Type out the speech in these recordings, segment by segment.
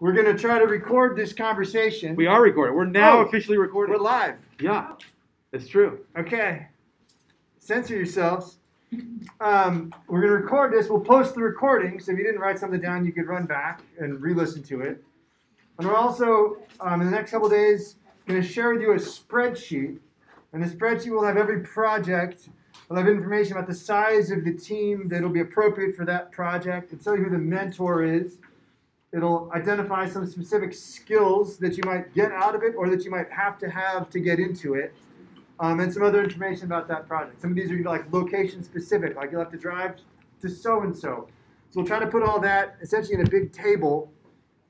we're gonna try to record this conversation. We are recording. We're now Oh, officially recording. We're live. Yeah, it's true. Okay. Censor yourselves. Um, we're gonna record this. We'll post the recording. So if you didn't write something down, you could run back and re-listen to it. And we're also um, in the next couple days gonna share with you a spreadsheet. And the spreadsheet will have every project. We'll have information about the size of the team that'll be appropriate for that project. It'll tell you who the mentor is. It'll identify some specific skills that you might get out of it or that you might have to have to get into it. Um, and some other information about that project. Some of these are like location specific, like you'll have to drive to so and so. So we'll try to put all that essentially in a big table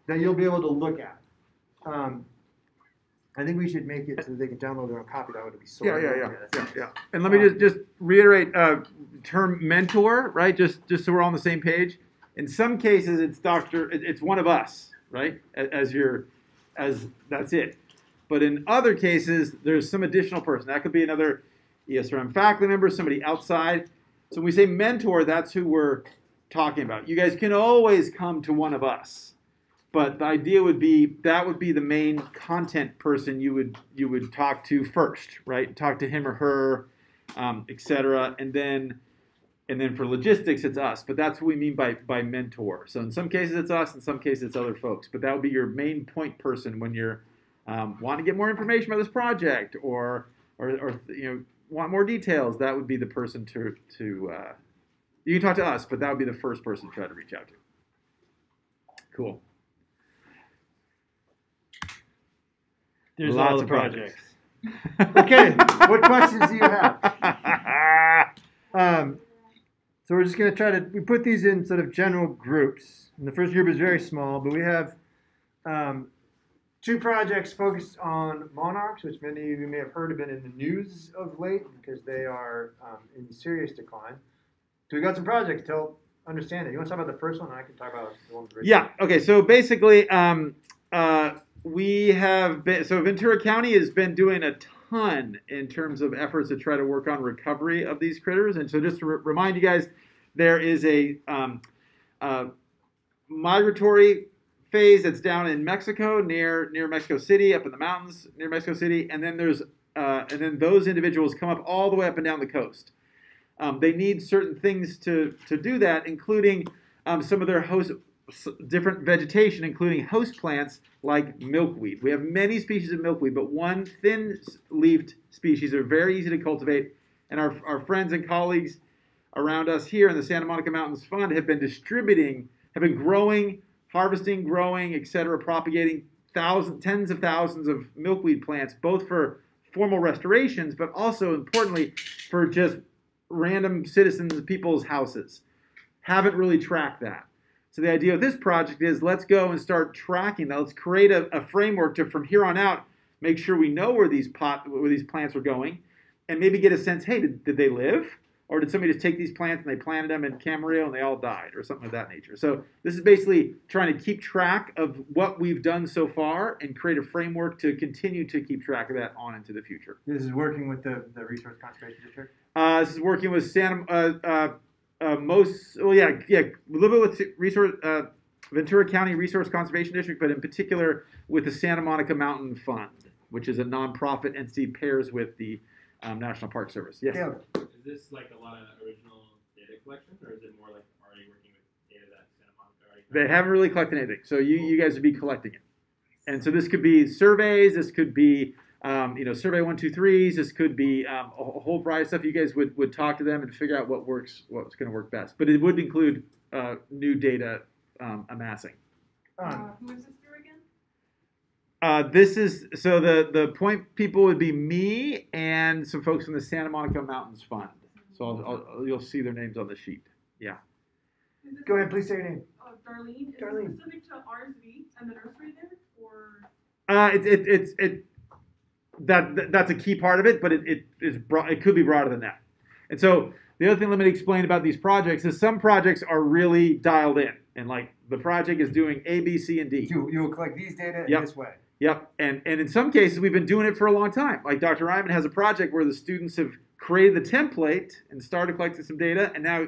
that you'll be able to look at. Um, I think we should make it so that they can download their own copy. That would be so. Yeah, yeah, yeah, yeah, yeah. And let me just just reiterate uh, term mentor, right? Just just so we're all on the same page. In some cases, it's doctor. It's one of us, right? As your, as that's it. But in other cases, there's some additional person. That could be another ESRM faculty member, somebody outside. So when we say mentor, that's who we're talking about. You guys can always come to one of us, but the idea would be that would be the main content person you would you would talk to first, right? Talk to him or her, um, etc. And then and then for logistics, it's us. But that's what we mean by by mentor. So in some cases it's us, in some cases it's other folks. But that would be your main point person when you're um, wanting to get more information about this project or or, or you know want more details. That would be the person to to uh, you can talk to us, but that would be the first person to try to reach out to. Cool. There's Lots all the of projects. projects. Okay, what questions do you have? Um, so we're just going to try to we put these in sort of general groups. And the first group is very small, but we have um, two projects focused on monarchs, which many of you may have heard have been in the news of late because they are um, in serious decline. So we got some projects to help understand it. You want to talk about the first one? I can talk about the one. Yeah. Okay. So basically, um, uh, we have been so Ventura County has been doing a ton in terms of efforts to try to work on recovery of these critters. And so just to re- remind you guys, there is a um, uh, migratory phase that's down in Mexico near near Mexico City, up in the mountains near Mexico City, and then there's uh, and then those individuals come up all the way up and down the coast. Um, they need certain things to to do that, including um, some of their host different vegetation, including host plants like milkweed. We have many species of milkweed, but one thin-leaved species are very easy to cultivate, and our, our friends and colleagues around us here in the Santa Monica Mountains Fund have been distributing, have been growing, harvesting, growing, etc., propagating thousands, tens of thousands of milkweed plants, both for formal restorations, but also importantly for just random citizens, people's houses. Haven't really tracked that. So the idea of this project is let's go and start tracking that. Let's create a, a framework to from here on out make sure we know where these pot where these plants are going, and maybe get a sense. Hey, did, did they live? Or did somebody just take these plants and they planted them in Camarillo and they all died, or something of that nature? So this is basically trying to keep track of what we've done so far and create a framework to continue to keep track of that on into the future. This is working with the, the Resource Conservation District. Uh, this is working with Santa, uh, uh, uh, most, well, yeah, yeah, a little bit with resource, uh, Ventura County Resource Conservation District, but in particular with the Santa Monica Mountain Fund, which is a nonprofit entity pairs with the um, National Park Service. Yes. Yeah. Is this like a lot of original data collection, or is it more like already working with data that Santa Monica already? They haven't really collected anything, so you, you guys would be collecting it. And so this could be surveys, this could be um, you know survey one two threes, this could be um, a whole variety of stuff. You guys would, would talk to them and figure out what works, what's going to work best. But it would include uh, new data um, amassing. Um, Uh, who is this through again? Uh, this is so the the point people would be me and some folks from the Santa Monica Mountains Fund. So I'll, I'll, you'll see their names on the sheet. Yeah. go ahead, please say your name. Uh, Darlene. Is Darlene. this specific to RSV and the nursery there, or Uh, it, it, it's it that, that that's a key part of it, but it, it is broad, it could be broader than that. And so the other thing let me explain about these projects is some projects are really dialed in, and like the project is doing A, B, C, and D. You, you will collect these data in Yep. this way. Yep, and and in some cases we've been doing it for a long time. Like Dr. Reineman has a project where the students have created the template and started collecting some data, and now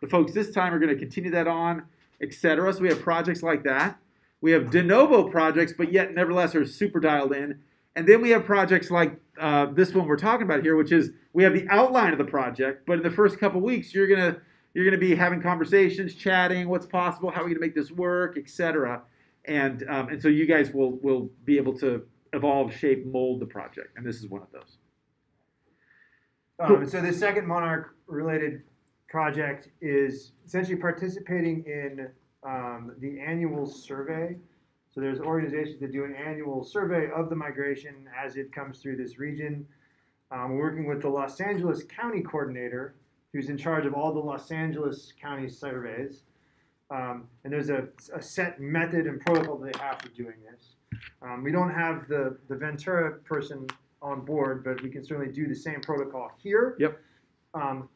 the folks this time are going to continue that on, etc. So we have projects like that. We have de novo projects, but yet nevertheless are super dialed in. And then we have projects like uh, this one we're talking about here, which is we have the outline of the project, but in the first couple weeks you're gonna you're gonna be having conversations, chatting, what's possible, how are we gonna make this work, etc. And um, and so you guys will will be able to evolve, shape, mold the project, and this is one of those. Um, so the second Monarch related project is essentially participating in um, the annual survey. So there's organizations that do an annual survey of the migration as it comes through this region. Um, we're working with the Los Angeles County Coordinator, who's in charge of all the Los Angeles County surveys. Um, and there's a, a set method and protocol they have for doing this. Um, we don't have the, the Ventura person on board, but we can certainly do the same protocol here. Yep. Um,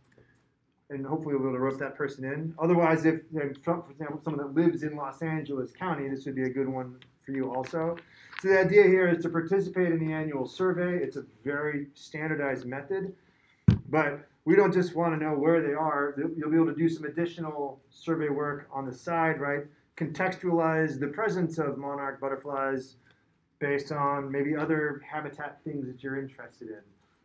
and hopefully we'll be able to rope that person in. Otherwise, if, if, for example, someone that lives in Los Angeles County, this would be a good one for you also. So the idea here is to participate in the annual survey. It's a very standardized method, but we don't just want to know where they are. You'll be able to do some additional survey work on the side, right? Contextualize the presence of monarch butterflies based on maybe other habitat things that you're interested in.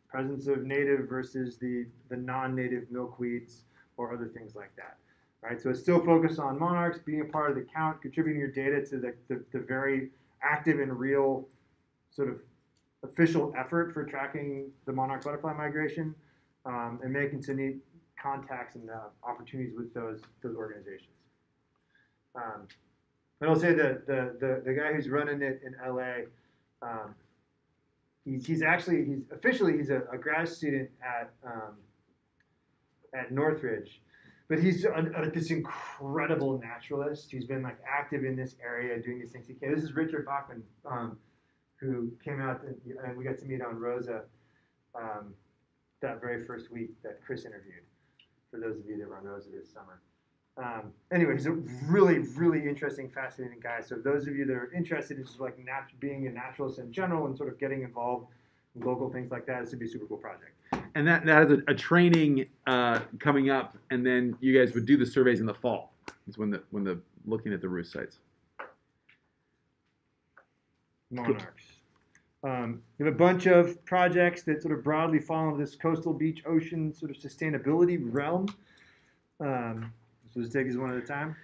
Presence of native versus the, the non-native milkweeds or other things like that. Right? So it's still focused on monarchs, being a part of the count, contributing your data to the, the, the very active and real sort of official effort for tracking the monarch butterfly migration um, and making some neat contacts and uh, opportunities with those those organizations. Um, I'll say that the, the, the guy who's running it in LA, um, he's, he's actually he's officially he's a, a grad student at um, at Northridge, but he's a, a, this incredible naturalist. He's been like active in this area doing these things. He this is Richard Bachman, um, who came out and, and we got to meet on Rosa um, that very first week that Chris interviewed. For those of you that were on Rosa this summer. Um, anyway, he's a really, really interesting, fascinating guy. So those of you that are interested in just like nat- being a naturalist in general and sort of getting involved in local things like that, this would be a super cool project. And that, that has a, a training uh, coming up, and then you guys would do the surveys in the fall. Is when the when the looking at the roost sites. monarchs. Um, we have a bunch of projects that sort of broadly fall into this coastal beach ocean sort of sustainability realm. Um, so let's take these one at a time.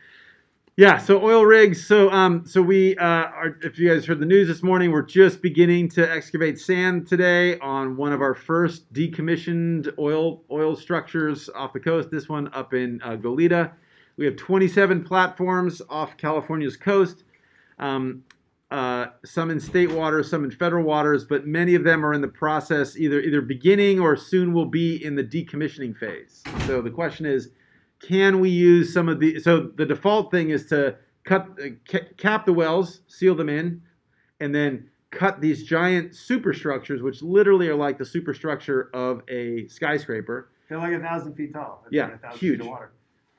Yeah, so oil rigs. So um, so we uh, are. If you guys heard the news this morning, we're just beginning to excavate sand today on one of our first decommissioned oil oil structures off the coast. This one up in uh, Goleta. We have 27 platforms off California's coast. Um, uh, some in state waters, some in federal waters, but many of them are in the process, either either beginning or soon will be in the decommissioning phase. So the question is, can we use some of the? So the default thing is to cut, uh, ca- cap the wells, seal them in, and then cut these giant superstructures, which literally are like the superstructure of a skyscraper. They're like a thousand feet tall. That's Yeah, like a thousand huge. Feet of water.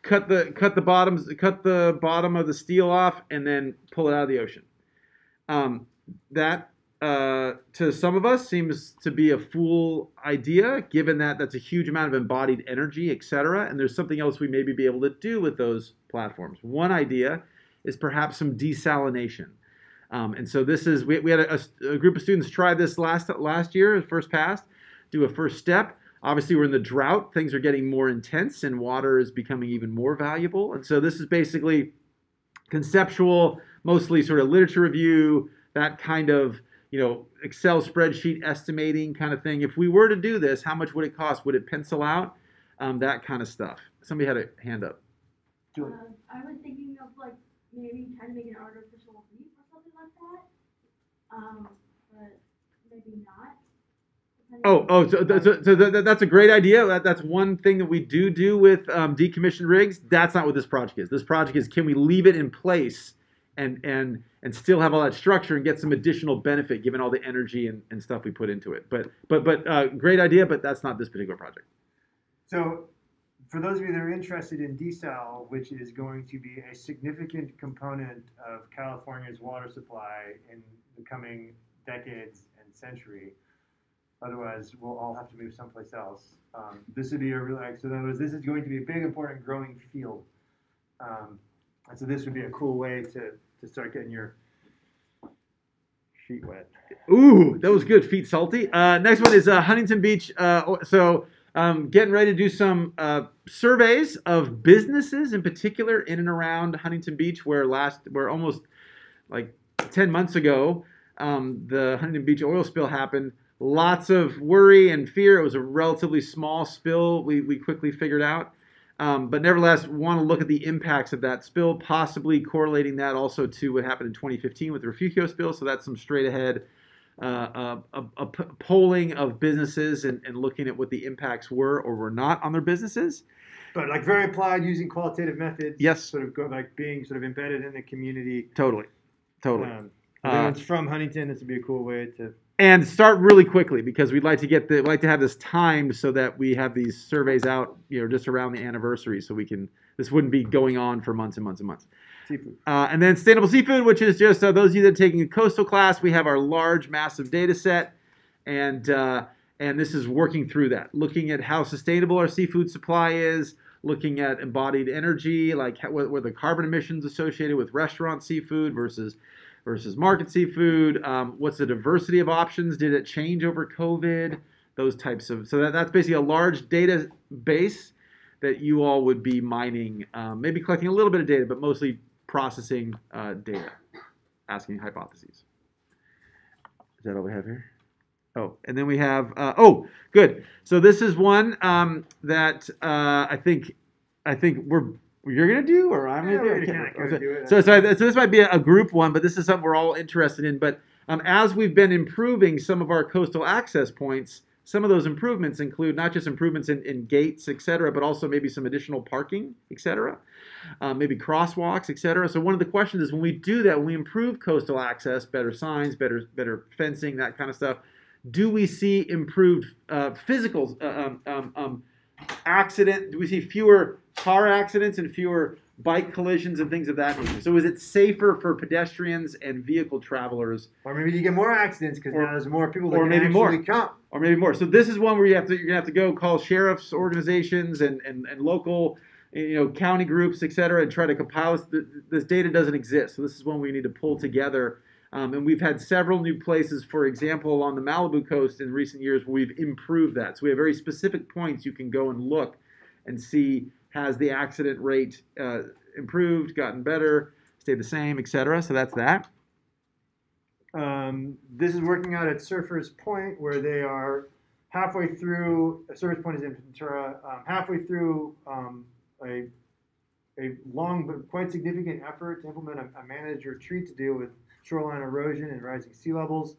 Cut the cut the bottoms, cut the bottom of the steel off, and then pull it out of the ocean. Um, that uh, to some of us seems to be a fool idea, given that that's a huge amount of embodied energy, et cetera. And there's something else we maybe be able to do with those platforms. One idea is perhaps some desalination. Um, and so this is we, we had a, a group of students try this last last year, first pass, do a first step. Obviously, we're in the drought; things are getting more intense, and water is becoming even more valuable. And so this is basically conceptual, mostly sort of literature review, that kind of you know Excel spreadsheet estimating kind of thing. If we were to do this, how much would it cost? Would it pencil out? Um, that kind of stuff. Somebody had a hand up. Julie. Um, I was thinking of like maybe trying to make an artificial reef or something like that. Um, but maybe not. Oh, oh, so, so, so that, that's a great idea. That, that's one thing that we do do with um, decommissioned rigs. That's not what this project is. This project is can we leave it in place and and and still have all that structure and get some additional benefit given all the energy and, and stuff we put into it. But but but uh, great idea. But that's not this particular project. So, for those of you that are interested in desal, which is going to be a significant component of California's water supply in the coming decades and century, otherwise we'll all have to move someplace else. Um, this would be a real, so in other words, this is going to be a big, important, growing field. Um, and so this would be a cool way to, to start getting your feet wet. Ooh, that was good. Feet salty. Uh, next one is uh, Huntington Beach. Uh, so, um, getting ready to do some uh, surveys of businesses, in particular, in and around Huntington Beach, where last, where almost like ten months ago, um, the Huntington Beach oil spill happened. Lots of worry and fear. It was a relatively small spill. We we quickly figured out. Um, but nevertheless, want to look at the impacts of that spill, possibly correlating that also to what happened in 2015 with the Refugio spill. So that's some straight ahead uh, a, a p- polling of businesses and, and looking at what the impacts were or were not on their businesses. But like very applied using qualitative methods. Yes. Sort of go like being sort of embedded in the community. Totally, totally. Um, Uh, anyone's from Huntington, this would be a cool way to. And start really quickly because we'd like to get the like to have this timed so that we have these surveys out, you know, just around the anniversary, so we can. This wouldn't be going on for months and months and months. Seafood. Uh, and then sustainable seafood, which is just uh, those of you that are taking a coastal class, we have our large, massive data set, and uh, and this is working through that, looking at how sustainable our seafood supply is, looking at embodied energy, like how, what, what the carbon emissions associated with restaurant seafood versus versus market seafood. Um, what's the diversity of options? Did it change over COVID? Those types of so that, that's basically a large data base that you all would be mining, um, maybe collecting a little bit of data, but mostly processing uh, data, asking hypotheses. Is that all we have here? Oh, and then we have, uh, oh, good. So this is one um, that uh, I think, I think we're, you're gonna do, or I'm Yeah, gonna do. gonna do it. So, so, so this might be a, group one, but this is something we're all interested in. But um, as we've been improving some of our coastal access points, some of those improvements include not just improvements in, in gates, et cetera, but also maybe some additional parking, et cetera, uh, maybe crosswalks, et cetera. So one of the questions is when we do that, when we improve coastal access, better signs, better better fencing, that kind of stuff, do we see improved uh, physical uh, um, um, um, accident? Do we see fewer car accidents and fewer bike collisions and things of that nature? So is it safer for pedestrians and vehicle travelers Or maybe you get more accidents because now there's more people that or can maybe more. actually come. or maybe more. So this is one where you have to you're gonna have to go call sheriffs organizations and and, and local you know county groups, et cetera, and try to compile this. This data doesn't exist, so this is one we need to pull together. Um, and we've had several new places, for example, along the Malibu coast in recent years where we've improved that. So we have very specific points you can go and look and see has the accident rate uh, improved, gotten better, stayed the same, et cetera. So that's that. Um, this is working out at Surfers Point, where they are halfway through. Surfers Point is in Ventura. Um, halfway through um, a a long but quite significant effort to implement a, a managed retreat to deal with shoreline erosion and rising sea levels.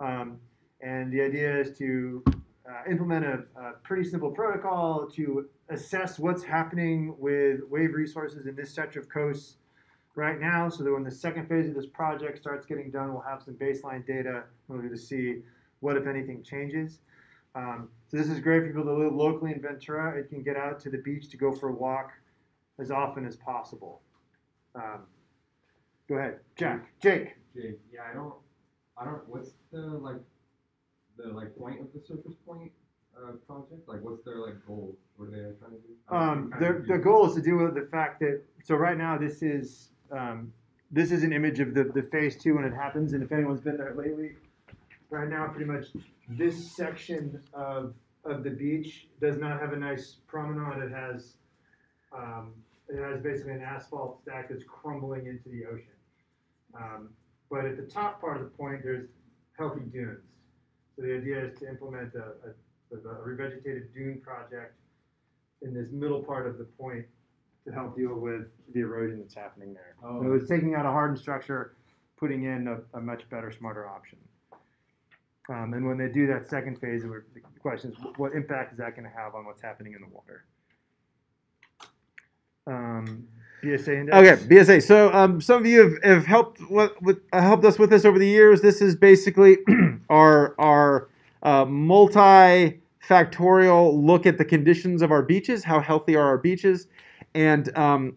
Um, and the idea is to uh, implement a, a pretty simple protocol to assess what's happening with wave resources in this stretch of coast right now, so that when the second phase of this project starts getting done, we'll have some baseline data to see what, if anything, changes. Um, so this is great for people that live locally in Ventura. It can get out to the beach to go for a walk as often as possible. Um, go ahead, Jack. Jake. Jake, yeah, I don't, I don't. What's the like, the like point of the Surfers Point uh, project? Like, what's their like goal? What are they trying to do? Um, kinda the, the goal is to do with the fact that so right now this is um, this is an image of the, the phase two when it happens, and if anyone's been there lately, right now pretty much this section of of the beach does not have a nice promenade. It has um, it has basically an asphalt stack that's crumbling into the ocean. Um, but at the top part of the point, there's healthy dunes. So the idea is to implement a, a, a revegetated dune project in this middle part of the point to help deal with the erosion that's happening there. Oh. So it's taking out a hardened structure, putting in a, a much better, smarter option. Um, and when they do that second phase, the question is, what impact is that going to have on what's happening in the water? Um, BSA index. Okay, BSA. So um, some of you have, have helped with, with uh, helped us with this over the years. This is basically our our uh, multi-factorial look at the conditions of our beaches. How healthy are our beaches? And um,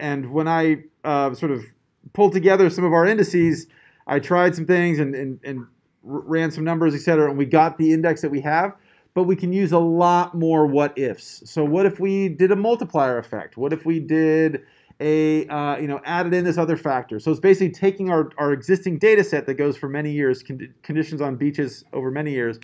and when I uh, sort of pulled together some of our indices, I tried some things and and, and ran some numbers, et cetera, and we got the index that we have but we can use a lot more what ifs. So, what if we did a multiplier effect? What if we did a uh, you know added in this other factor. So it's basically taking our, our existing data set that goes for many years, con- conditions on beaches over many years,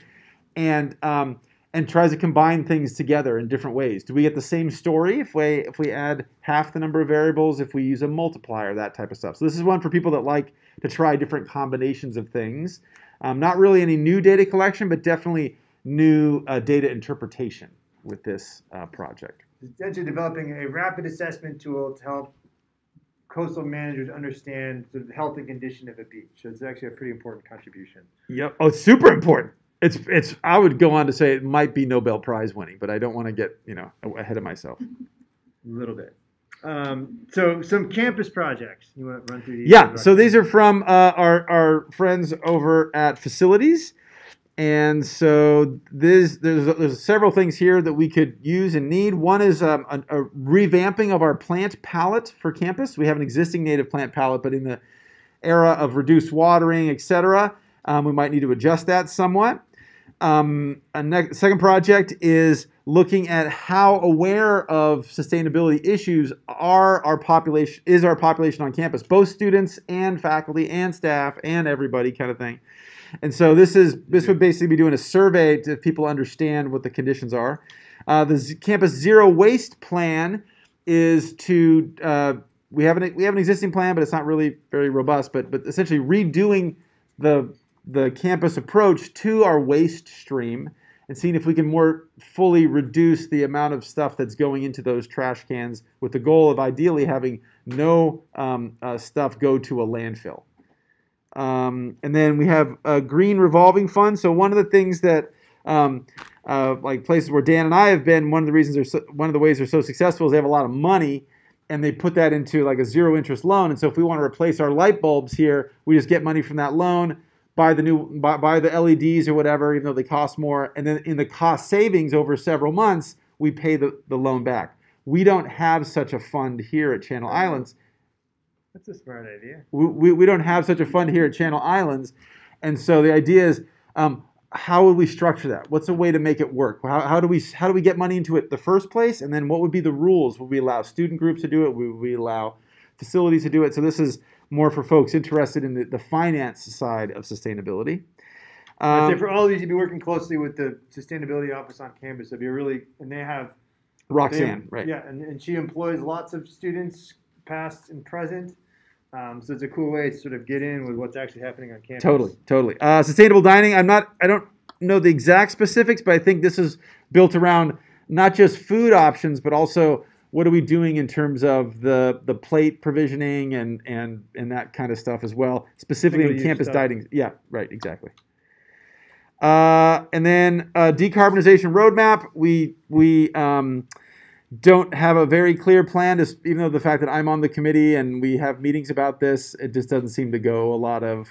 and um, and tries to combine things together in different ways. Do we get the same story if we if we add half the number of variables, if we use a multiplier, that type of stuff. So this is one for people that like to try different combinations of things. Um, not really any new data collection, but definitely new uh, data interpretation with this uh, project. Essentially developing a rapid assessment tool to help coastal managers understand the health and condition of a beach. So it's actually a pretty important contribution. Yep. Oh, it's super important. It's it's. I would go on to say it might be Nobel Prize winning, but I don't want to get you know ahead of myself. A little bit. Um, so some campus projects. You want to run through these? Yeah. So these are from uh, our our friends over at facilities, and so this there's there's several things here that we could use and need. One is um, a, a revamping of our plant palette for campus. We have an existing native plant palette, but in the era of reduced watering, etc., um, we might need to adjust that somewhat. Um, a second project is looking at how aware of sustainability issues are our population is our population on campus, both students and faculty and staff and everybody kind of thing. And so this is this would basically be doing a survey to people understand what the conditions are. Uh, the Z- campus zero waste plan is to uh, we have an we have an existing plan, but it's not really very robust. But but essentially redoing the the campus approach to our waste stream and seeing if we can more fully reduce the amount of stuff that's going into those trash cans with the goal of ideally having no um, uh, stuff go to a landfill. Um, and then we have a green revolving fund. So one of the things that um, uh, like places where Dan and I have been, one of the reasons they're so, one of the ways they're so successful is they have a lot of money and they put that into like a zero interest loan. And so if we want to replace our light bulbs here, we just get money from that loan, buy the new buy, buy the LEDs or whatever, even though they cost more, and then in the cost savings over several months, we pay the, the loan back. We don't have such a fund here at Channel Islands. That's a smart idea. We, we, we don't have such a fund here at Channel Islands. And so the idea is um, how would we structure that? What's a way to make it work? How, how do we how do we get money into it the first place? And then what would be the rules? Would we allow student groups to do it? Would we allow facilities to do it? So this is more for folks interested in the, the finance side of sustainability. Um, for all of these, you'd be working closely with the sustainability office on campus. It'd be really, and they have Roxanne, they- right? Yeah, and, and she employs lots of students, past and present. Um, so it's a cool way to sort of get in with what's actually happening on campus. Totally, totally. Uh, sustainable dining. I'm not. I don't know the exact specifics, but I think this is built around not just food options, but also what are we doing in terms of the the plate provisioning and and and that kind of stuff as well, specifically in campus stuff. dining. Yeah, right, exactly. Uh, and then uh, decarbonization roadmap. We we um, don't have a very clear plan. Even though the fact that I'm on the committee and we have meetings about this, it just doesn't seem to go a lot of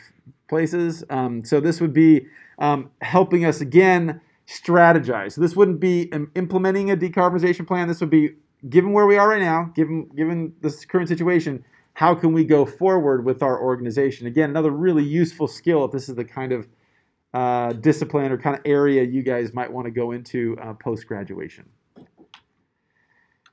places. Um, so this would be um, helping us again strategize. So this wouldn't be implementing a decarbonization plan. This would be given where we are right now, given given this current situation. How can we go forward with our organization? Again, another really useful skill if this is the kind of uh, discipline or kind of area you guys might want to go into uh, post graduation.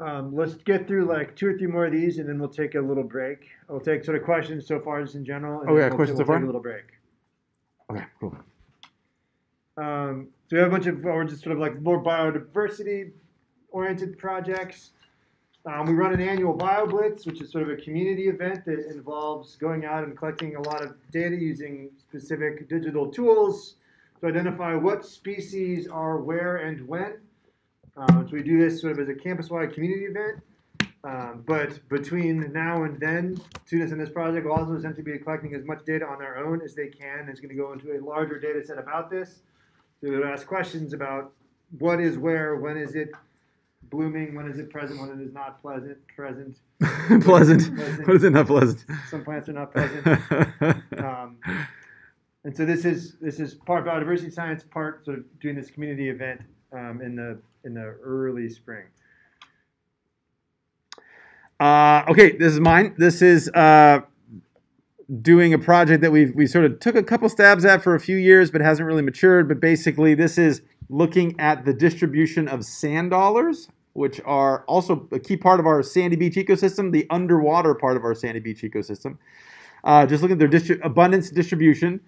Um, let's get through like two or three more of these, and then we'll take a little break. We'll take sort of questions so far, just in general. And Oh, yeah, we'll, questions we'll so far? Take a little break. Okay, cool. Um, so we have a bunch of, or just sort of like more biodiversity oriented projects. Um, we run an annual Bio Blitz, which is sort of a community event that involves going out and collecting a lot of data using specific digital tools to identify what species are where and when. Um, so we do this sort of as a campus-wide community event. Um, but between now and then, students in this project will also essentially be collecting as much data on their own as they can. It's going to go into a larger data set about this. So we'll ask questions about what is where, when is it blooming, when is it present, when it is not pleasant, present. pleasant. Pleasant. What is it not pleasant? Some plants are not pleasant. Um, and so this is this is part biodiversity science, part sort of doing this community event um, in the in the early spring. Uh, okay, this is mine. This is uh, doing a project that we've we sort of took a couple stabs at for a few years, but hasn't really matured. But basically, this is looking at the distribution of sand dollars which are also a key part of our Sandy Beach ecosystem, the underwater part of our Sandy Beach ecosystem. Uh, just looking at their distri- abundance distribution,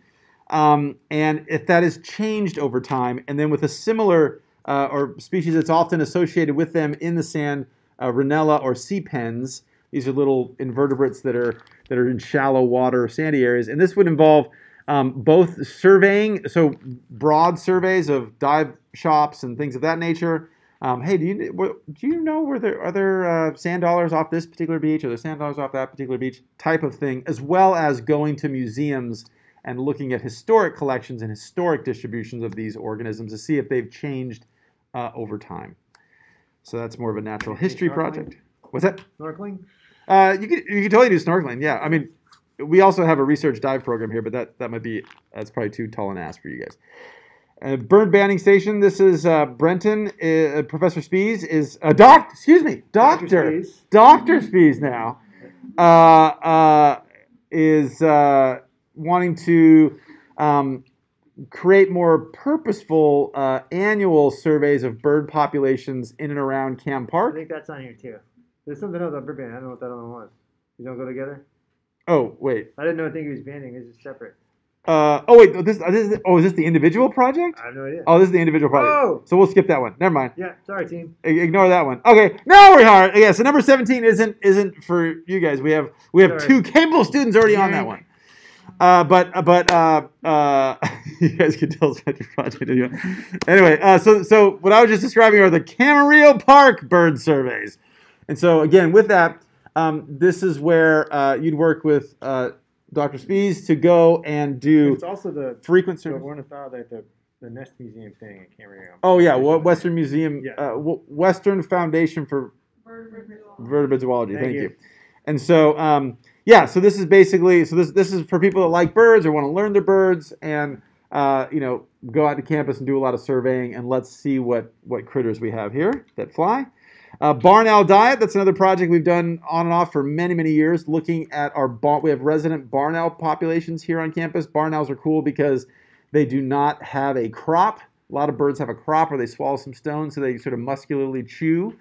um, and if that has changed over time, and then with a similar uh, or species that's often associated with them in the sand, uh, Renilla or sea pens. These are little invertebrates that are that are in shallow water, sandy areas, and this would involve um, both surveying, so broad surveys of dive shops and things of that nature. Um, hey, do you do you know where there are there uh, sand dollars off this particular beach, or there sand dollars off that particular beach? Type of thing, as well as going to museums and looking at historic collections and historic distributions of these organisms to see if they've changed uh, over time. So that's more of a natural history Snorkeling? project. What's that? Snorkeling? Uh, you could you could totally do snorkeling. Yeah, I mean, we also have a research dive program here, but that that might be that's probably too tall an ask for you guys. Uh, bird banding station. This is uh, Brenton. Uh, Professor Spees is a doc. Excuse me, doctor. Spees. Doctor Spees now uh, uh, is uh, wanting to um, create more purposeful uh, annual surveys of bird populations in and around Cam Park. I think that's on here too. There's something else on Burbank. I don't know what that other one was. You don't go together? Oh wait. I didn't know. I think he was banding. This is separate. Uh, oh wait. This, this is oh is this the individual project? I have no idea. Oh, this is the individual project. Oh! So we'll skip that one. Never mind. Yeah. Sorry, team. I- Ignore that one. Okay. now we are. hard. Yeah. So number seventeen isn't isn't for you guys. We have we have Sorry. two capable students already on that one. Uh, but but uh, uh, you guys can tell us about your project. if you want. Anyway, uh, so so what I was just describing are the Camarillo Park bird surveys, and so again with that, um, this is where uh, you'd work with uh, Dr. Spees to go and do It's also the frequent the surveys. ornithology, the the Nest Museum thing. I can't. Oh yeah, well, Western Museum, Yeah. uh, Western Foundation for Vertebrate Vertebrate Zoology. Thank, Thank you. you. And so, um, yeah, so this is basically so this this is for people that like birds or want to learn their birds and uh, you know go out to campus and do a lot of surveying and let's see what what critters we have here that fly. Uh, barn owl diet. That's another project we've done on and off for many many years. Looking at our we have resident barn owl populations here on campus. Barn owls are cool because they do not have a crop. A lot of birds have a crop or they swallow some stones, so they sort of muscularly chew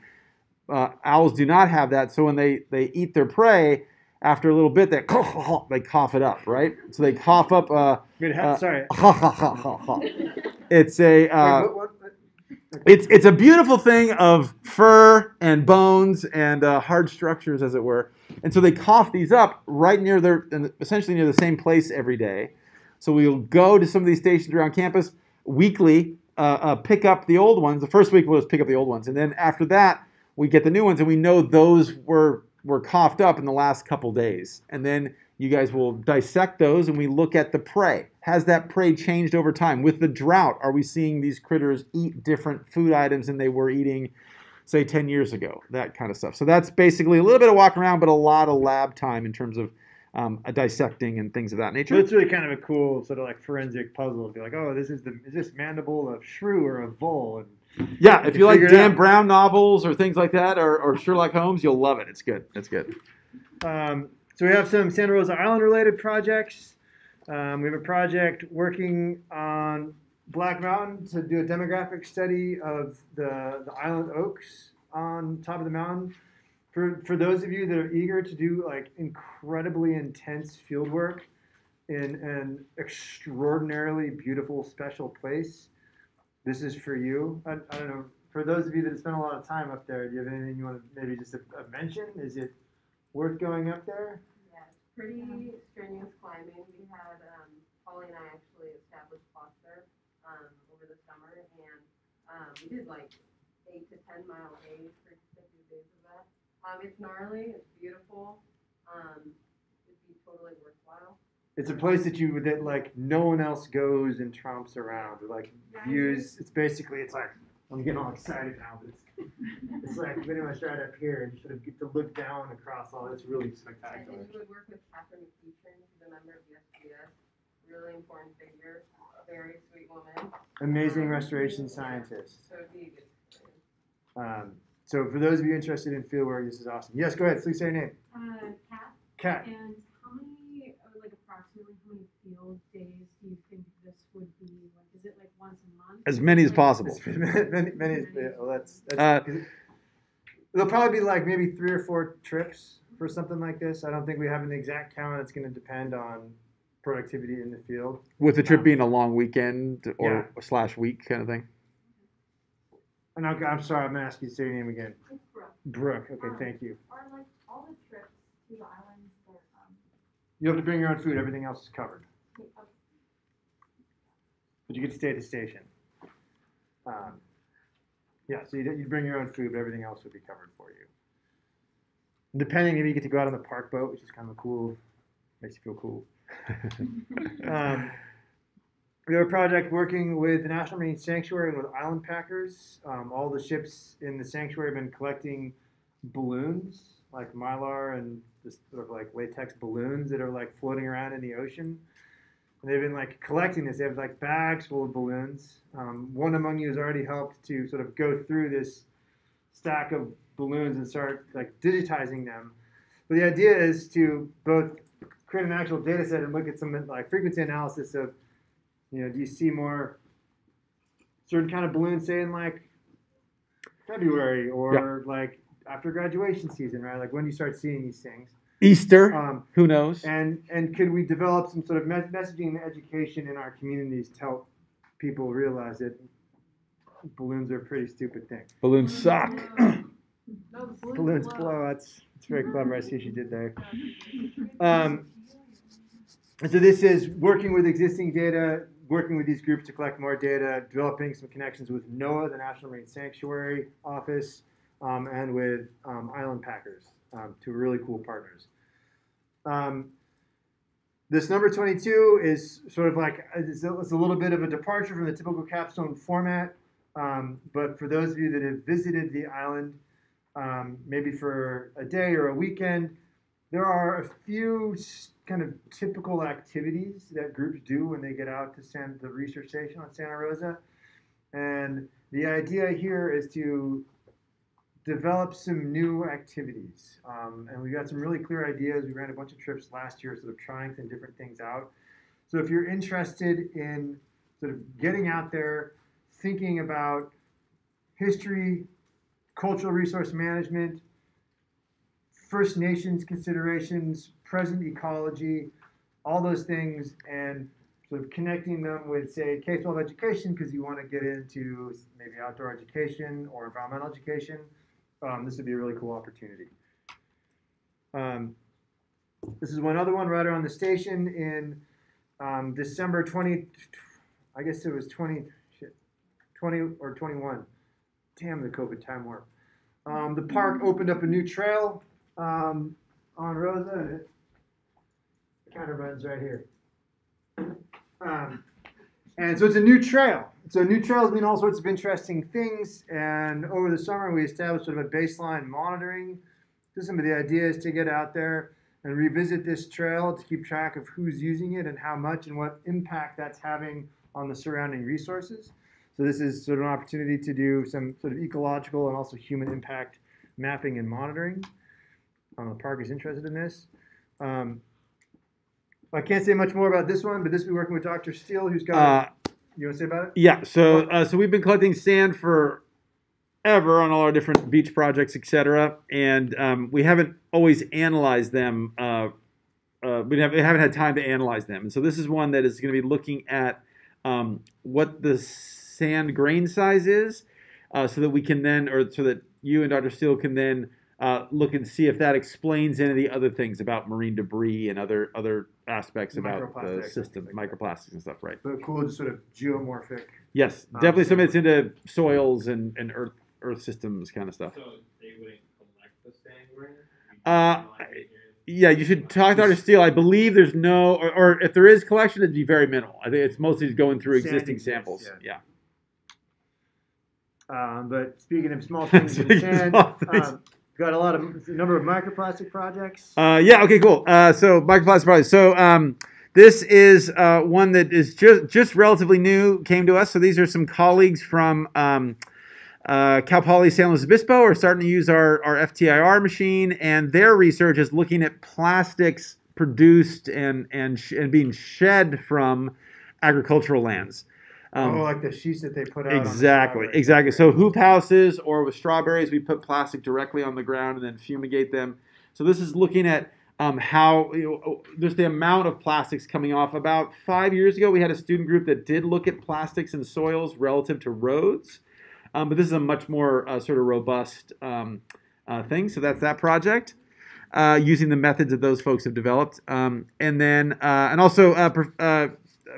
uh, owls do not have that. So when they, they eat their prey, after a little bit, they they cough it up, right? So they cough up. Uh, Wait, Uh, sorry. it's a uh, Wait, what, what, what? it's it's a beautiful thing of fur and bones and uh, hard structures, as it were. And so they cough these up right near their, essentially near the same place every day. So we'll go to some of these stations around campus weekly, uh, uh, pick up the old ones. The first week we'll just pick up the old ones, and then after that we get the new ones, and we know those were were coughed up in the last couple days. And then you guys will dissect those, and we look at the prey. Has that prey changed over time? With the drought, are we seeing these critters eat different food items than they were eating, say, 10 years ago? That kind of stuff. So that's basically a little bit of walk around, but a lot of lab time in terms of um, dissecting and things of that So nature. it's really kind of a cool sort of like forensic puzzle. To be like, oh, this is the is this mandible of shrew or a vole? And Yeah, if You you like Dan. Brown novels or things like that, or, or Sherlock Holmes, you'll love it. It's good. It's good. Um, so we have some Santa Rosa Island related projects. Um, we have a project working on Black Mountain to do a demographic study of the, the island oaks on top of the mountain. For, for those of you that are eager to do like incredibly intense field work in an extraordinarily beautiful special place, this is for you. I, I don't know. For those of you that spend a lot of time up there, do you have anything you want to maybe just a, a mention? Is it worth going up there? Yeah, it's pretty strenuous climbing. We had, um, Polly and I actually established Foster, um, over the summer and, um, we did like eight to ten mile days for a few days of that. Um, it's gnarly, it's beautiful, um, it'd be totally worthwhile. It's a place that you that like no one else goes and tromps around. Like views. It's basically it's like I'm getting all excited now, but it's it's like pretty much right up here and you sort of get to look down across all. It's really And spectacular. and you would work with Kathryn McEachern, who's a member of the SBS, really important figure, a very sweet woman, Amazing restoration scientist. so it'd be a good experience. Um, so for those of you interested in fieldwork, this is awesome. Yes, go ahead. Please say your name. Uh, Kat, Kat. and how many, or like approximately how many field days do you think this would be? Like, is it like once a month? As many as Like, possible. many, many, many. yeah, well, that's, that's Uh, There'll probably be like maybe three or four trips for something like this. I don't think we have an exact count. It's going to depend on productivity in the field. With the trip being a long weekend or slash week kind of thing. And I'll, I'm sorry, I'm going to ask you to say your name again. It's Brooke. Brooke. Okay, thank you. Are like all the trips to the islands that, um, You have to bring your own food. Everything else is covered, but you get to stay at the station. Um, yeah, so you you bring your own food, but everything else would be covered for you. Depending, maybe you get to go out on the park boat, which is kind of cool. Makes you feel cool. Um, we have a project working with the National Marine Sanctuary and with Island Packers. Um, all the ships in the sanctuary have been collecting balloons, like mylar and just sort of like latex balloons that are like floating around in the ocean. And they've been like collecting this. They have like bags full of balloons. Um, one among you has already helped to sort of go through this stack of balloons and start like digitizing them. But the idea is to both create an actual data set and look at some like frequency analysis of, you know, do you see more certain kind of balloons, say in like February or like after graduation season, right? Like when do you start seeing these things? Easter. Um, Who knows? and and could we develop some sort of me- messaging and education in our communities to help people realize that balloons are a pretty stupid thing. Balloons suck. No, balloons, Balloons blow. blow. That's it's very clever. I see what you did there. Um, and so this is working with existing data, working with these groups to collect more data, developing some connections with NOAA, the National Marine Sanctuary Office, um, and with um, Island Packers, um, two really cool partners. Um, this number 22 is sort of like it's a, it's a little bit of a departure from the typical capstone format. But for those of you that have visited the island, maybe for a day or a weekend, there are a few kind of typical activities that groups do when they get out to San, the research station on Santa Rosa. And the idea here is to develop some new activities. Um, and we got some really clear ideas. We ran a bunch of trips last year, sort of trying some different things out. So if you're interested in sort of getting out there, thinking about history, cultural resource management, First Nations considerations, present ecology, all those things, and sort of connecting them with, say, K 12 education because you want to get into maybe outdoor education or environmental education. Um, this would be a really cool opportunity. Um, this is one other one right around the station in um, December 20, I guess it was 20, shit, 20 or 21. Damn the COVID time warp. Um, the park opened up a new trail um, on Rosa, and it kind of runs right here. Um, and so it's a new trail. So new trails mean all sorts of interesting things. And over the summer, we established sort of a baseline monitoring system. But the idea is to get out there and revisit this trail to keep track of who's using it and how much and what impact that's having on the surrounding resources. So this is sort of an opportunity to do some sort of ecological and also human impact mapping and monitoring. Um, the park is interested in this. Um, I can't say much more about this one, but this will be working with Dr. Steele, who's got. Uh, you want to say about it? Yeah, so uh, so we've been collecting sand for ever on all our different beach projects, etc. And um, we haven't always analyzed them. Uh, uh, we, have, we haven't had time to analyze them. And so this is one that is going to be looking at um, what the sand grain size is, uh, so that we can then, or so that you and Dr. Steele can then uh, look and see if that explains any of the other things about marine debris and other other aspects about the system, like microplastics and stuff, right? But cool, just sort of geomorphic. Yes, Um, definitely so- some it's into soils and, and earth earth systems kind of stuff. So they wouldn't collect the sand grain? Uh, You just, like, Yeah, you should talk to Dr. Steele. I believe there's no, or, or if there is collection, it'd be very minimal. I think it's mostly going through Sand existing exists, samples. yeah. Yeah. Um, but speaking of small things in Speaking sand, um, got a lot of a number of microplastic projects. Uh, yeah. Okay. Cool. Uh, so microplastic projects. So um, this is uh, one that is just just relatively new. Came to us. So these are some colleagues from um, uh, Cal Poly San Luis Obispo are starting to use our our FTIR machine, and their research is looking at plastics produced and and sh- and being shed from agricultural lands. Um, oh, like the sheets that they put out. on Exactly, exactly. So hoop houses or with strawberries, we put plastic directly on the ground and then fumigate them. So this is looking at um, how you know, there's the amount of plastics coming off. About five years ago, we had a student group that did look at plastics in soils relative to roads, um, but this is a much more uh, sort of robust um, uh, thing. So that's that project. Uh, using the methods that those folks have developed, um, and then uh, and also uh, Prof- uh,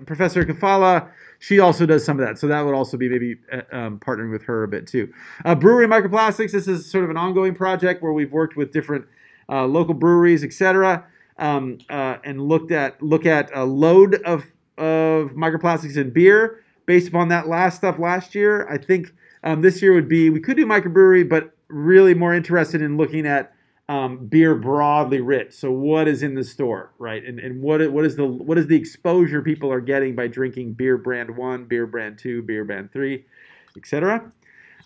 Professor Kafala she also does some of that. So that would also be maybe uh, um, partnering with her a bit too. Uh, brewery microplastics. This is sort of an ongoing project where we've worked with different uh, local breweries, etc., um, uh, and looked at look at a load of of microplastics in beer based upon that last stuff last year. I think um, this year would be we could do microbrewery, but really more interested in looking at um, beer broadly writ. So what is in the store, right? And, and what what is the what is the exposure people are getting by drinking beer brand one, beer brand two, beer brand three, etc.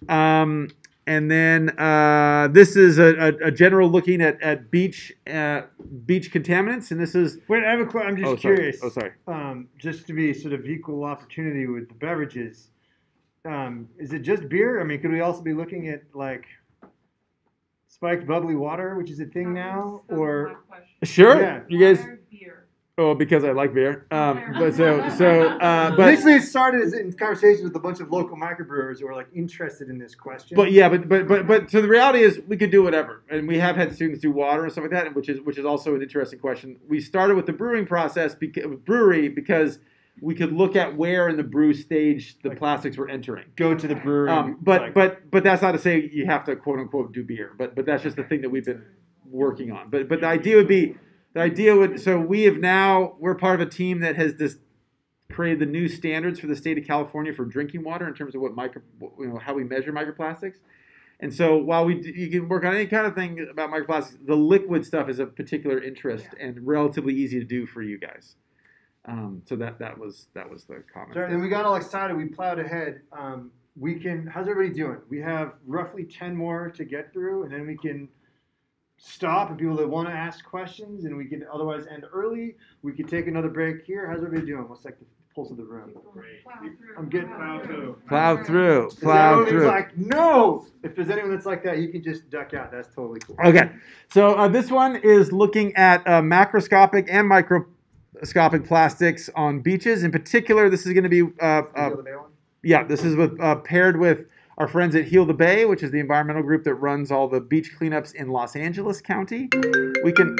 Um, and then uh, this is a, a, a general looking at, at beach uh, beach contaminants, and this is Wait, I have a question. I'm just oh sorry curious. oh sorry Um, just to be sort of equal opportunity with the beverages. Um, is it just beer? I mean, could we also be looking at like spiked bubbly water, which is a thing now, or sure Yeah. you guys Beer. oh because I like beer um, but so so uh, but Initially, it started as in conversations with a bunch of local microbrewers who were like interested in this question. But yeah, but but but but so the reality is we could do whatever, and we have had students do water and stuff like that, which is which is also an interesting question. We started with the brewing process, beca- brewery, because we could look at where in the brew stage the Like- plastics were entering. go to the brewery. Um, but like, but but that's not to say you have to quote unquote do beer. But but that's just the thing that we've been working on. But but the idea would be the idea would so we have now we're part of a team that has this created the new standards for the state of California for drinking water in terms of what micro you know how we measure microplastics. And so while we d- you can work on any kind of thing about microplastics, the liquid stuff is of particular interest and relatively easy to do for you guys. Um, so that that was that was the comment. Sorry, then we got all excited. We plowed ahead. Um, we can. How's everybody doing? We have roughly ten more to get through, and then we can stop and people that want to ask questions, and we can otherwise end early. We could take another break here. How's everybody doing? What's like the pulse of the room? Great. I'm getting Plow through, Is plow anyone who's through. like, no. If there's anyone that's like that, you can just duck out. That's totally cool. Okay, so uh, this one is looking at uh, macroscopic and microscopic plastics on beaches. In particular, this is going to be uh, uh, Heal the Bay one? yeah, this is with uh, paired with our friends at Heal the Bay, which is the environmental group that runs all the beach cleanups in Los Angeles County. We can.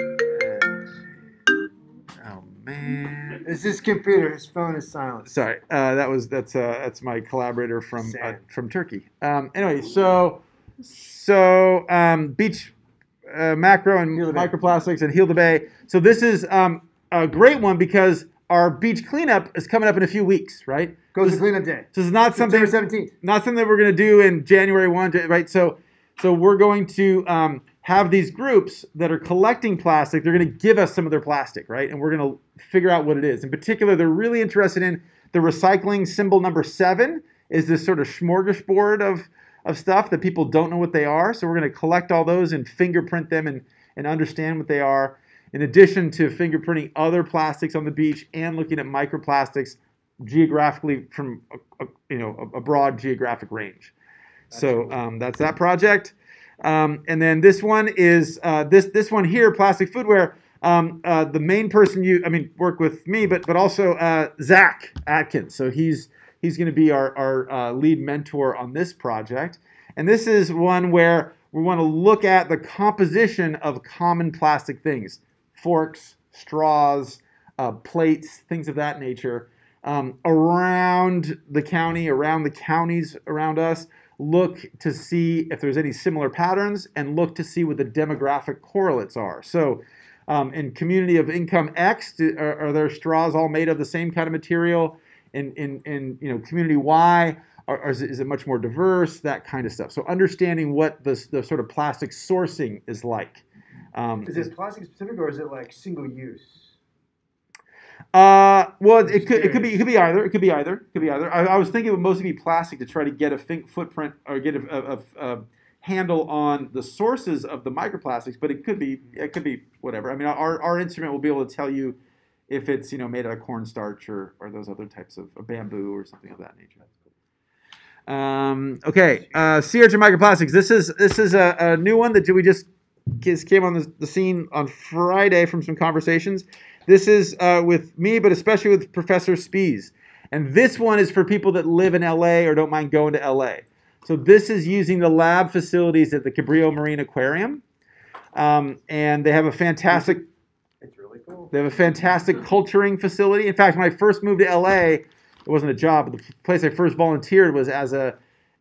Oh man. It's his computer. His phone is silent. Sorry, uh, that was that's uh, that's my collaborator from uh, from Turkey. Um, anyway, so so um, beach uh, macro and Heal the Bay. microplastics and heal the bay. So this is um, a great one because our beach cleanup is coming up in a few weeks, right? Goes to cleanup day. So it's not something September 17th. not something that we're going to do in January 1, right? So, so we're going to um, have these groups that are collecting plastic. They're going to give us some of their plastic, right? And we're going to figure out what it is. In particular, they're really interested in the recycling symbol number seven is this sort of smorgasbord of, of stuff that people don't know what they are. So we're going to collect all those and fingerprint them and, and understand what they are. In addition to fingerprinting other plastics on the beach and looking at microplastics geographically from a, a, you know a, broad geographic range. So um, that's that project. Um, and then this one is uh, this this one here, plastic foodware. Um, uh, the main person you I mean work with me, but but also uh, Zach Atkins. So he's he's going to be our our uh, lead mentor on this project. And this is one where we want to look at the composition of common plastic things, forks, straws, uh, plates, things of that nature um, around the county, around the counties around us, look to see if there's any similar patterns and look to see what the demographic correlates are. So, um, in community of income X, do, are, are there straws all made of the same kind of material? In, in, in you know community Y, or, or is, it, is it much more diverse? That kind of stuff. So understanding what the, the sort of plastic sourcing is like. Um, Is it plastic specific or is it like single use? Uh, well, it Just could it could be it could be either. It could be either. It could be either. I, I was thinking it would mostly be plastic to try to get a fin- footprint or get a, a, a, handle on the sources of the microplastics, but it could be it could be whatever. I mean, our our instrument will be able to tell you if it's you know made out of cornstarch or, or those other types of, bamboo or something of that nature. Um, okay, uh, urchin microplastics. This is this is a, a new one that we just came on the, the scene on Friday from some conversations. This is uh, with me, but especially with Professor Spies. And this one is for people that live in LA or don't mind going to LA. So this is using the lab facilities at the Cabrillo Marine Aquarium. Um, and they have a fantastic It's really cool. they have a fantastic culturing facility. In fact, when I first moved to LA, it wasn't a job. But the place I first volunteered was as a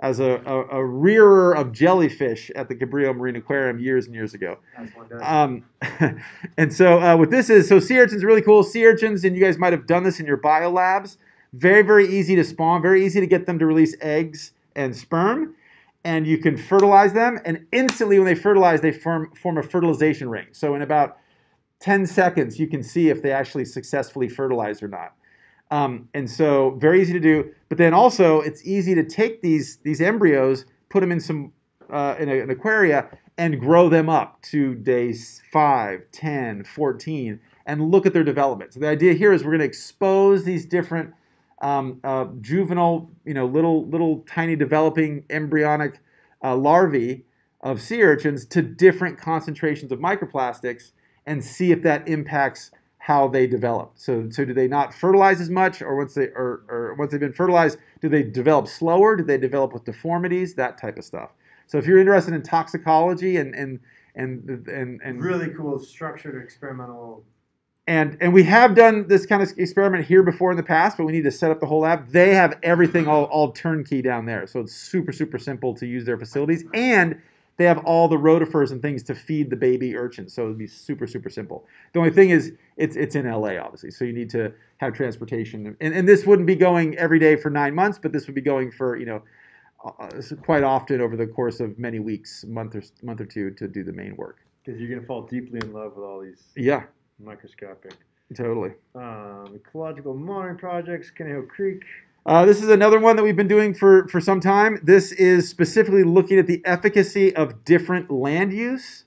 as a, a, a rearer of jellyfish at the Cabrillo Marine Aquarium years and years ago. That's one does. Um, and so uh, what this is, so sea urchins are really cool. Sea urchins, and you guys might have done this in your bio labs. Very, very easy to spawn. Very easy to get them to release eggs and sperm. And you can fertilize them, and instantly when they fertilize, they form form a fertilization ring. So in about 10 seconds, you can see if they actually successfully fertilize or not. Um, and so very easy to do. But then also, it's easy to take these these embryos, put them in some uh, in a, an aquaria, and grow them up to days 5, 10, 14, and look at their development. So the idea here is we're going to expose these different um, uh, juvenile, you know, little little tiny developing embryonic uh, larvae of sea urchins to different concentrations of microplastics and see if that impacts how they develop. So, so do they not fertilize as much, or once they or, or once they've been fertilized, do they develop slower? Do they develop with deformities? That type of stuff. So, if you're interested in toxicology and and and and, and really cool structured experimental. and and we have done this kind of experiment here before in the past, but we need to set up the whole lab. They have everything all, all turnkey down there, so it's super super simple to use their facilities, and they have all the rotifers and things to feed the baby urchins, so it'd be super super simple. The only thing is it's it's in LA obviously, so you need to have transportation, and and this wouldn't be going every day for nine months, but this would be going for you know. Uh, quite often over the course of many weeks, month or month or two, to do the main work. Because you're gonna fall deeply in love with all these Yeah, microscopic. totally. Um, ecological monitoring projects, Conejo Creek. Uh, this is another one that we've been doing for, for some time. This is specifically looking at the efficacy of different land use.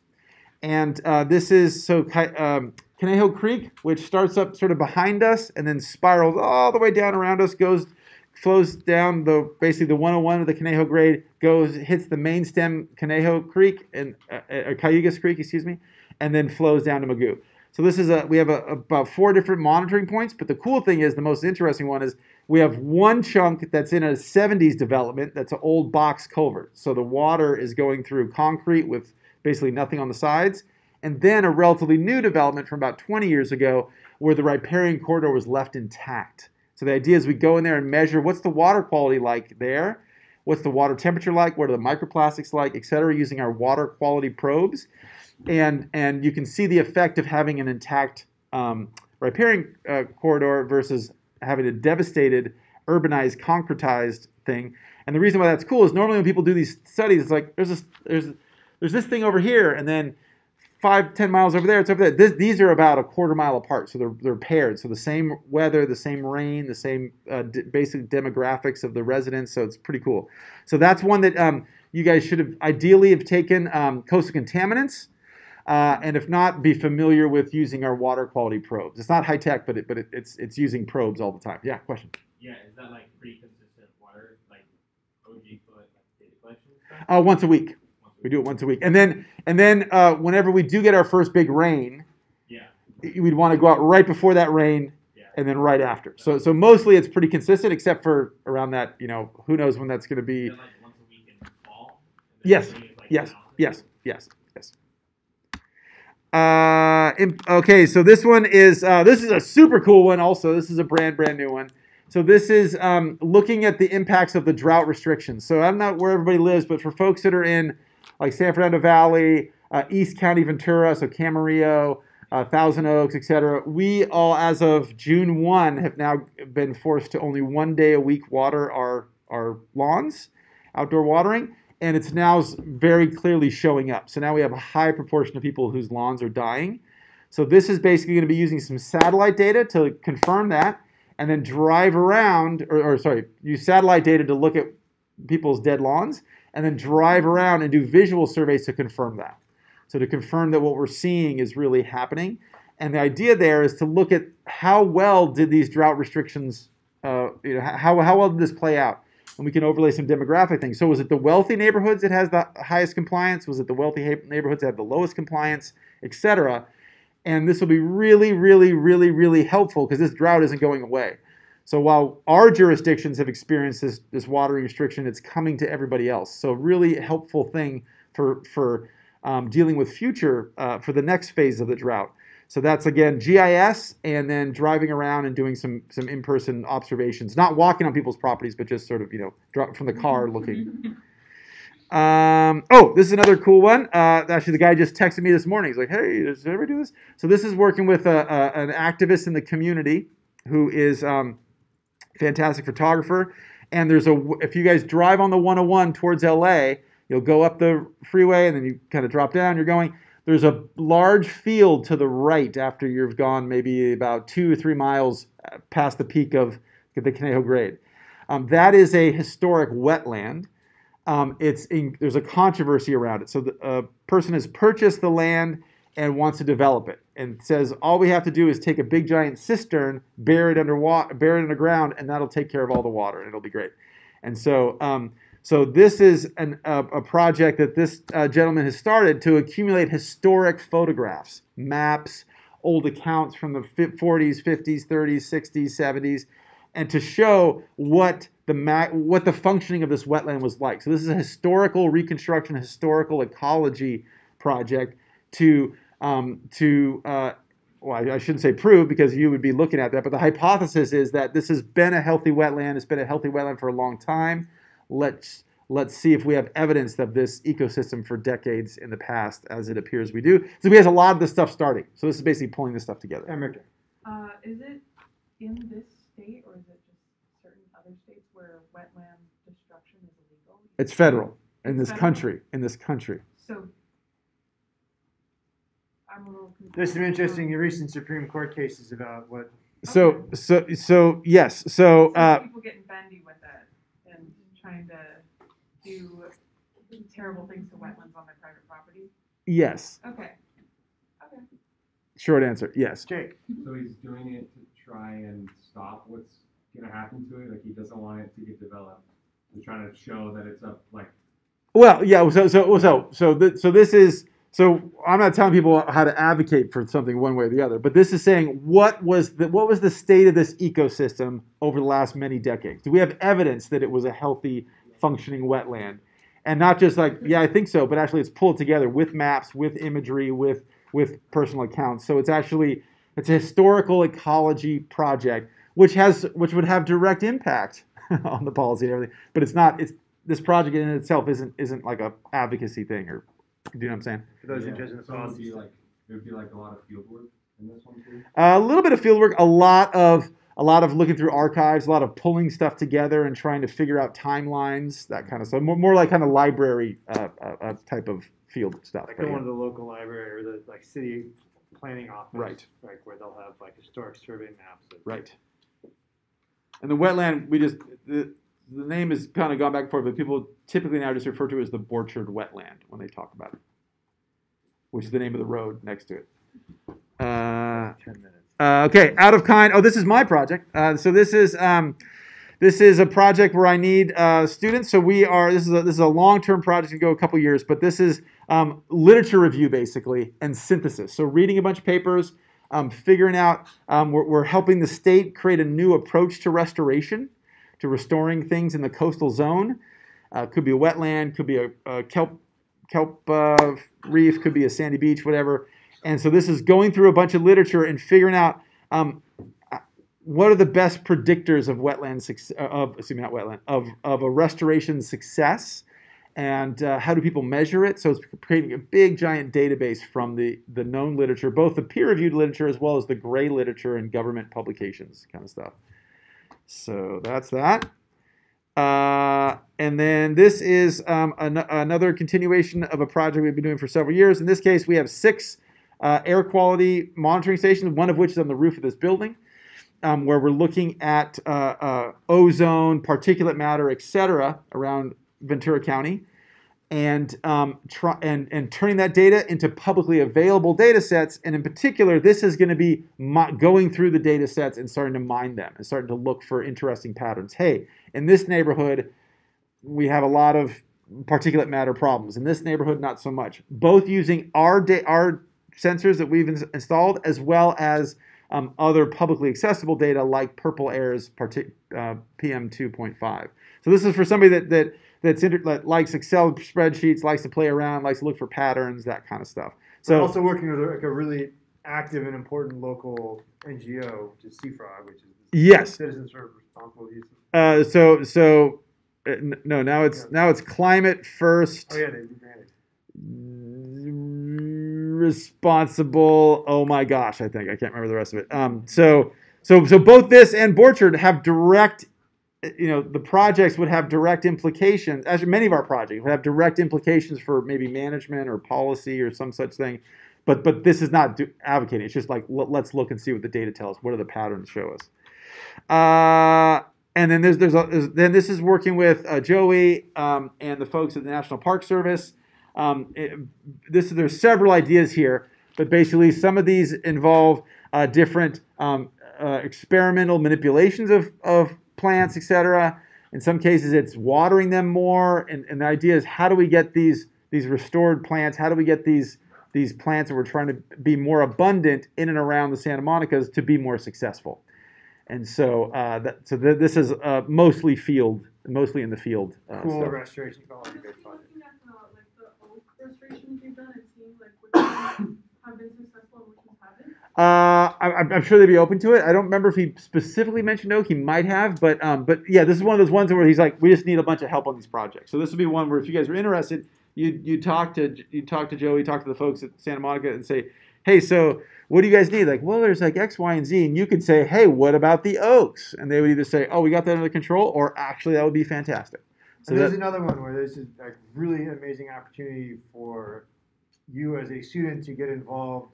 And uh, this is so um, Conejo Creek, which starts up sort of behind us and then spirals all the way down around us, goes flows down the basically the 101 of the Conejo grade, goes hits the main stem Conejo Creek and uh, uh, Calleguas Creek, excuse me, and then flows down to Mugu. So this is a we have a, about four different monitoring points. But the cool thing is the most interesting one is we have one chunk that's in a 70s development that's an old box culvert. So the water is going through concrete with basically nothing on the sides. And then a relatively new development from about 20 years ago where the riparian corridor was left intact. So the idea is we go in there and measure what's the water quality like there, what's the water temperature like, what are the microplastics like, et cetera, using our water quality probes. And, and you can see the effect of having an intact um, riparian uh, corridor versus having a devastated, urbanized, concretized thing. And the reason why that's cool is normally when people do these studies, it's like there's this there's there's this thing over here, and then five ten miles over there, it's over there. This, these are about a quarter mile apart, so they're they're paired. So the same weather, the same rain, the same uh, d- basic demographics of the residents. So it's pretty cool. So that's one that um, you guys should have ideally have taken um, coastal contaminants. Uh, and if not, be familiar with using our water quality probes. It's not high tech, but it, but it, it's it's using probes all the time. Yeah, question. Yeah, is that like pretty consistent water, like OG foot like data collection stuff? Uh, once a week. Once a We do it once a week, and then and then uh, whenever we do get our first big rain, Yeah, we'd want to go out right before that rain, yeah. and then right after. So so mostly it's pretty consistent, except for around that you know who knows when that's going to be. Is like once a week in fall? Yes, spring is, like, Yes, yes, yes, yes. Uh, okay, so this one is uh, this is a super cool one. Also, this is a brand brand new one. So this is um, looking at the impacts of the drought restrictions. So I'm not where everybody lives, but for folks that are in like San Fernando Valley, uh, East County Ventura, so Camarillo, uh, Thousand Oaks, etc. We all, as of June 1, have now been forced to only one day a week water our our lawns, outdoor watering and it's now very clearly showing up. So now we have a high proportion of people whose lawns are dying. So this is basically going to be using some satellite data to confirm that, and then drive around, or, or sorry, use satellite data to look at people's dead lawns, and then drive around and do visual surveys to confirm that. So to confirm that what we're seeing is really happening. And the idea there is to look at how well did these drought restrictions, uh, you know, how, how well did this play out? And we can overlay some demographic things. So was it the wealthy neighborhoods that has the highest compliance? Was it the wealthy neighborhoods that have the lowest compliance, et cetera? And this will be really, really, really, really helpful because this drought isn't going away. So while our jurisdictions have experienced this, this watering restriction, it's coming to everybody else. So really helpful thing for, for um, dealing with future, uh, for the next phase of the drought. So that's again GIS and then driving around and doing some some in-person observations, not walking on people's properties, but just sort of you know from the car looking. Um, oh, this is another cool one. Uh, actually, the guy just texted me this morning. He's like, "Hey, does anybody do this?" So this is working with a, a, an activist in the community who is um, fantastic photographer. And there's a if you guys drive on the 101 towards LA, you'll go up the freeway and then you kind of drop down. You're going. There's a large field to the right after you've gone maybe about two or three miles uh, past the peak of the Conejo Grade. Um, that is a historic wetland. Um, it's in, there's a controversy around it. So the a person has purchased the land and wants to develop it, and says all we have to do is take a big giant cistern, bury it underwater, bury it underground, and that'll take care of all the water, and it'll be great. And so, um, so this is an, a, a project that this uh, gentleman has started to accumulate historic photographs, maps, old accounts from the 40s, 50s, 30s, 60s, 70s, and to show what the what the functioning of this wetland was like. So this is a historical reconstruction, historical ecology project to um, to uh, well, I, I shouldn't say prove because you would be looking at that, but the hypothesis is that this has been a healthy wetland. It's been a healthy wetland for a long time. Let's let's see if we have evidence of this ecosystem for decades in the past, as it appears we do. So we have a lot of this stuff starting. So this is basically pulling this stuff together. America. Uh, is it in this state or is it just certain other states where wetland destruction is illegal? It's federal in this Federal. country. In this country. So I'm a little. There's some interesting recent Supreme Court cases about what. So so so yes. So So uh, people getting bendy with it and trying to do terrible things to wetlands on their private property? yes. Okay. Okay. Short answer. Yes. Jake. So he's doing it to try and stop what's gonna happen to it. Like he doesn't want it to get developed. He's trying to show that it's a like Well, yeah. So so so so th- so this is so I'm not telling people how to advocate for something one way or the other, but this is saying what was the what was the state of this ecosystem over the last many decades? Do we have evidence that it was a healthy, functioning wetland, and not just like yeah, I think so, but actually it's pulled together with maps, with imagery, with with personal accounts. So it's actually it's a historical ecology project which has which would have direct impact on the policy and everything, but it's not. It's this project in itself isn't isn't like a advocacy thing or do you know what I'm saying? For those yeah, interested in the so it would policy. be like it would be like a lot of field work in this one too. a little bit of field work, a lot of a lot of looking through archives, a lot of pulling stuff together and trying to figure out timelines, that kind of stuff. More, more like kind of library uh, uh, uh, type of field stuff. Like but going yeah. to the local library or the like city planning office. Right. Right, where they'll have like historic survey maps. Right. And the wetland, we just the, the name has kind of gone back and forth, but people typically now just refer to it as the Borchard wetland when they talk about it, which is the name of the road next to it. Uh, Ten minutes. Uh, okay, out of kind. Oh, this is my project. Uh, so this is um, this is a project where I need uh, students. So we are. This is a, this is a long term project to go a couple years, but this is um, literature review basically and synthesis. So reading a bunch of papers, um, figuring out. Um, we're, we're helping the state create a new approach to restoration, to restoring things in the coastal zone. Uh, could be a wetland, could be a, a kelp kelp uh, reef, could be a sandy beach, whatever. And so this is going through a bunch of literature and figuring out um, what are the best predictors of wetland uh, of excuse me not wetland of of a restoration success, and uh, how do people measure it? So it's creating a big giant database from the the known literature, both the peer reviewed literature as well as the gray literature and government publications kind of stuff. So that's that. Uh, and then this is um, an- another continuation of a project we've been doing for several years. In this case, we have six uh, air quality monitoring stations, one of which is on the roof of this building, um, where we're looking at uh, uh, ozone, particulate matter, et cetera, around Ventura County. And um, try, and and turning that data into publicly available data sets. And in particular, this is going to be going through the data sets and starting to mine them and starting to look for interesting patterns. Hey, in this neighborhood, we have a lot of particulate matter problems. In this neighborhood, not so much. Both using our our sensors that we've ins- installed, as well as um, other publicly accessible data like Purple Air's uh, PM 2.5. So this is for somebody that that that's inter- that likes Excel spreadsheets, likes to play around, likes to look for patterns, that kind of stuff. So So also working with like a really active and important local NGO, which is CFROG, which is yes, Citizens for Responsible Use. uh, so so uh, no, now it's Yeah. now it's climate first. Oh yeah, they granted. responsible oh my gosh i think i can't remember the rest of it um, so so so both this and borchard have direct you know the projects would have direct implications as many of our projects would have direct implications for maybe management or policy or some such thing but but this is not do, advocating it's just like let, let's look and see what the data tells us. what are the patterns show us uh, and then there's there's, a, then this is working with uh, Joey um, and the folks at the National Park Service. Um, it- this there's several ideas here, but basically some of these involve uh, different um, uh, experimental manipulations of, of plants, etc. In some cases, it's watering them more, and, and the idea is how do we get these these restored plants? How do we get these these plants that we're trying to be more abundant in and around the Santa Monica's to be more successful? And so, uh, that, so th- this is uh, mostly field, mostly in the field. Uh, Cool stuff. restoration ecology based project. Looking at the, like, the oak restorations you've done, it seems like have been Uh, I, I'm- I'm sure they'd be open to it. I don't remember if he specifically mentioned oak. He might have, but um, but yeah, this is one of those ones where he's like, we just need a bunch of help on these projects. So this would be one where if you guys are interested, you you talk to you talk to Joey, talk to the folks at Santa Monica, and say, hey, so what do you guys need? Like, well, there's like X, Y, and Z, and you could say, hey, what about the oaks? And they would either say, oh, we got that under control, or actually, that would be fantastic. So And there's that, another one where this is a really amazing opportunity for you as a student to get involved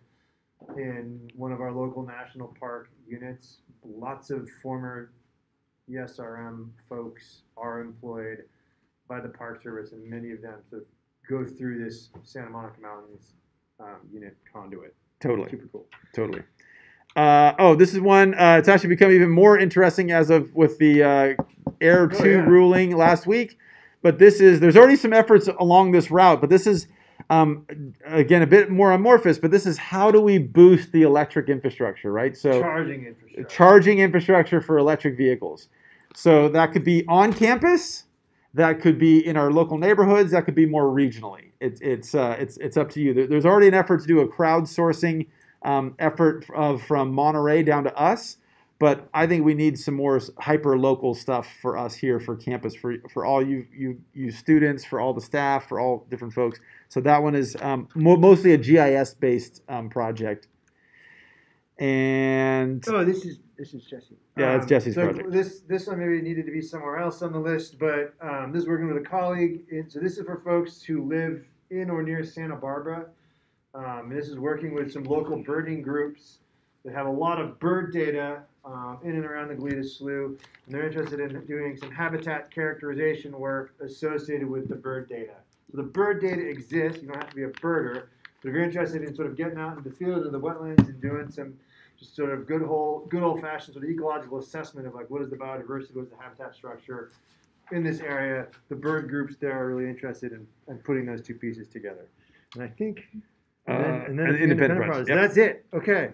in one of our local national park units. Lots of former ESRM folks are employed by the Park Service, and many of them sort of go through this Santa Monica Mountains um, unit conduit. totally. Super cool. Totally. Uh, oh, this is one. Uh, it's actually become even more interesting as of with the uh, Air Two yeah. ruling last week. But this is there's already some efforts along this route. But this is um, again a bit more amorphous. But this is how do we boost the electric infrastructure, right? So Charging infrastructure. charging infrastructure for electric vehicles. So that could be on campus, that could be in our local neighborhoods, that could be more regionally. It's it's uh, it's it's up to you. There- There's already an effort to do a crowdsourcing um, effort of from Monterey down to us, but I think we need some more hyper local stuff for us here for campus for for all you you you students, for all the staff, for all different folks. So that one is um, mo- mostly a GIS based um, project. And Oh, this is this is Jesse. Yeah, that's Um, Jesse's so project. This this one maybe needed to be somewhere else on the list, but um, this is working with a colleague. And so this is for folks who live in or near Santa Barbara. Um, this is working with some local birding groups that have a lot of bird data um, in and around the Goleta Slough, and they're interested in doing some habitat characterization work associated with the bird data. So the bird data exists. You don't have to be a birder, but if you're interested in sort of getting out in the field or the wetlands and doing some just sort of good whole, good old fashioned sort of ecological assessment of like what is the biodiversity, what is the habitat structure in this area. The bird groups there are really interested in, in putting those two pieces together. And I think, and then, Uh, and then an it's the independent project. project, yep. That's it. Okay.